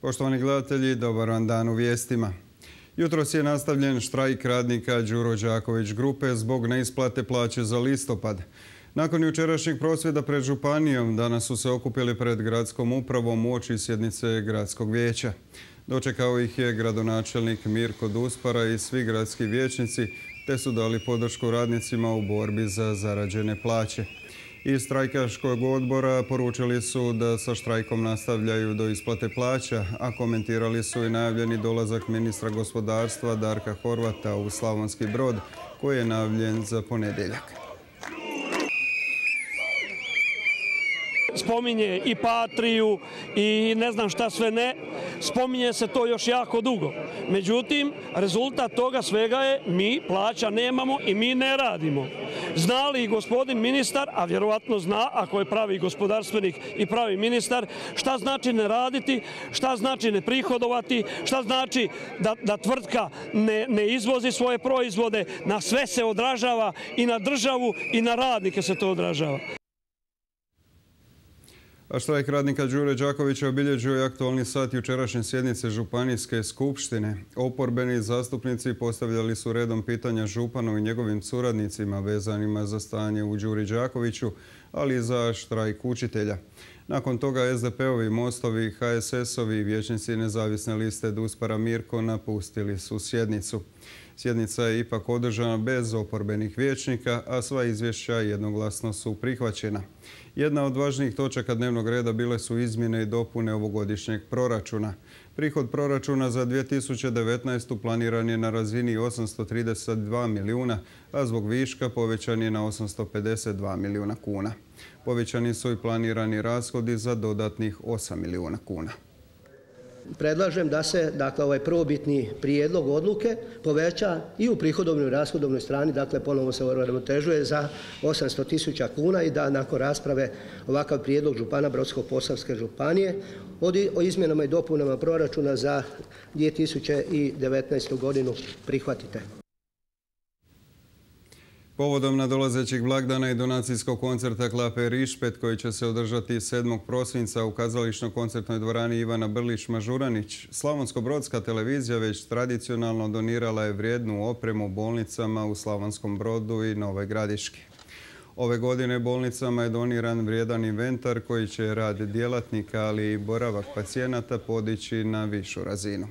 Poštovani gledatelji, dobar vam dan u vijestima. Jutros je nastavljen štrajk radnika Đuro Đaković grupe zbog neisplate plaće za listopad. Nakon jučerašnjeg prosvjeda pred Županijom danas su se okupili pred gradskom upravom u oči sjednice gradskog vijeća. Dočekao ih je gradonačelnik Mirko Duspara i svi gradski vijećnici te su dali podršku radnicima u borbi za zarađene plaće. Iz strajkaškog odbora poručili su da sa štrajkom nastavljaju do isplate plaća, a komentirali su i najavljeni dolazak ministra gospodarstva Darka Horvata u Slavonski brod, koji je najavljen za ponedjeljak. Spominje i Patriju i ne znam šta sve ne, spominje se to još jako dugo. Međutim, rezultat toga svega je mi plaća nemamo i mi ne radimo. Zna li gospodin ministar, a vjerovatno zna ako je pravi gospodarstvenik i pravi ministar, šta znači ne raditi, šta znači ne prihodovati, šta znači da, da tvrtka ne, ne izvozi svoje proizvode, na sve se odražava i na državu i na radnike se to odražava. A štrajk radnika Đure Đakovića obilježio je aktualni sat jučerašnje sjednice Županijske skupštine. Oporbeni zastupnici postavljali su redom pitanja županu i njegovim suradnicima vezanima za stanje u Đuri Đakoviću, ali i za štrajk učitelja. Nakon toga SDP-ovi, Mostovi, HSS-ovi i vječnici nezavisne liste Duspara Mirko napustili su sjednicu. Sjednica je ipak održana bez oporbenih vječnika, a sva izvješća jednoglasno su prihvaćena. Jedna od važnijih točaka dnevnog reda bile su izmjene i dopune ovogodišnjeg proračuna. Prihod proračuna za 2019. planiran je na razini 832 milijuna, a zbog viška povećan je na 852 milijuna kuna. Povećani su i planirani rashodi za dodatnih 8 milijuna kuna predlažem da se dakle, ovaj prvobitni prijedlog odluke poveća i u prihodovnoj i rashodovnoj strani, dakle ponovno se ravnotežuje za 800 tisuća kuna i da nakon rasprave ovakav prijedlog Župana Brodsko-Posavske županije o izmjenama i dopunama proračuna za 2019. godinu prihvatite. Povodom nadolazećeg blagdana i donacijskog koncerta Klape Rišpet koji će se održati 7. prosinca u kazališnoj koncertnoj dvorani Ivana Brlić-Mažuranić, Slavonsko-Brodska televizija već tradicionalno donirala je vrijednu opremu bolnicama u Slavonskom Brodu i Nove Gradiške. Ove godine bolnicama je doniran vrijedan inventar koji će rad djelatnika, ali i boravak pacijenata podići na višu razinu.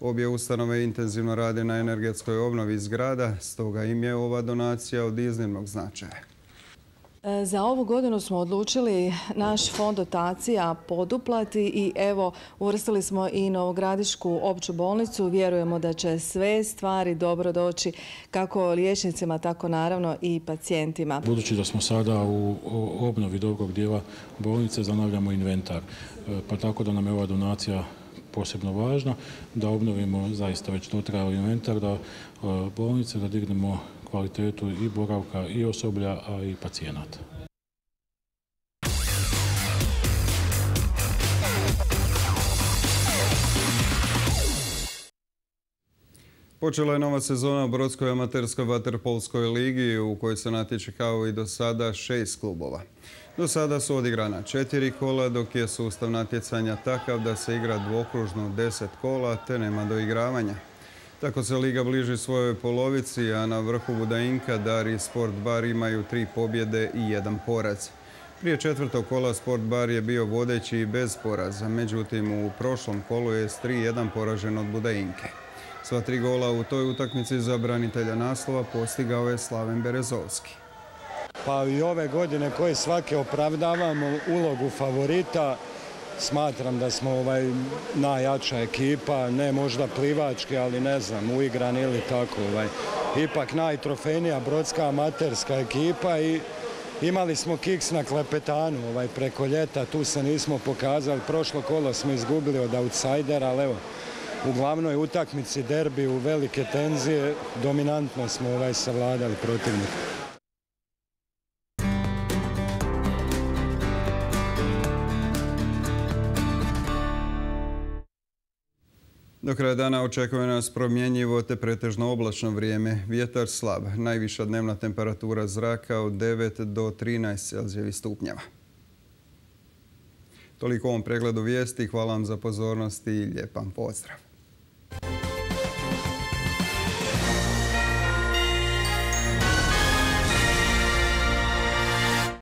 Obje ustanove intenzivno rade na energetskoj obnovi zgrada, stoga im je ova donacija od iznimnog značaja. Za ovu godinu smo odlučili naš fond dotacija poduplati i evo uvrstili smo i Novogradišku opću bolnicu. Vjerujemo da će sve stvari dobro doći kako liječnicima, tako naravno i pacijentima. Budući da smo sada u obnovi dobrog dijela bolnice, zanavljamo inventar. E, pa tako da nam je ova donacija posebno važno da obnovimo zaista već dotrajali inventar, da e, bolnice, da dignemo kvalitetu i boravka i osoblja, a i pacijenata. Počela je nova sezona u Brodskoj amaterskoj vaterpolskoj ligi u kojoj se natječe kao i do sada šest klubova. Do sada su odigrana četiri kola, dok je sustav natjecanja takav da se igra dvokružno deset kola te nema doigravanja. Tako se Liga bliži svojoj polovici, a na vrhu Budainka Dar i Sport Bar imaju tri pobjede i jedan poraz. Prije četvrtog kola Sport Bar je bio vodeći i bez poraza, međutim u prošlom kolu je s 3-1 poražen od Budainke. Sva tri gola u toj utakmici za branitelja naslova postigao je Slaven Berezovski pa i ove godine koje svake opravdavamo ulogu favorita. Smatram da smo ovaj najjača ekipa, ne možda plivački, ali ne znam, uigran ili tako. Ovaj. Ipak najtrofejnija brodska amaterska ekipa i imali smo kiks na klepetanu ovaj, preko ljeta, tu se nismo pokazali. Prošlo kolo smo izgubili od outsidera, ali evo, u glavnoj utakmici derbi u velike tenzije dominantno smo ovaj savladali protivnika. Do kraja dana očekuje nas promjenjivo te pretežno oblačno vrijeme. Vjetar slab, najviša dnevna temperatura zraka od 9 do 13 Celzijevih stupnjeva. Toliko ovom pregledu vijesti. Hvala vam za pozornost i lijepan pozdrav.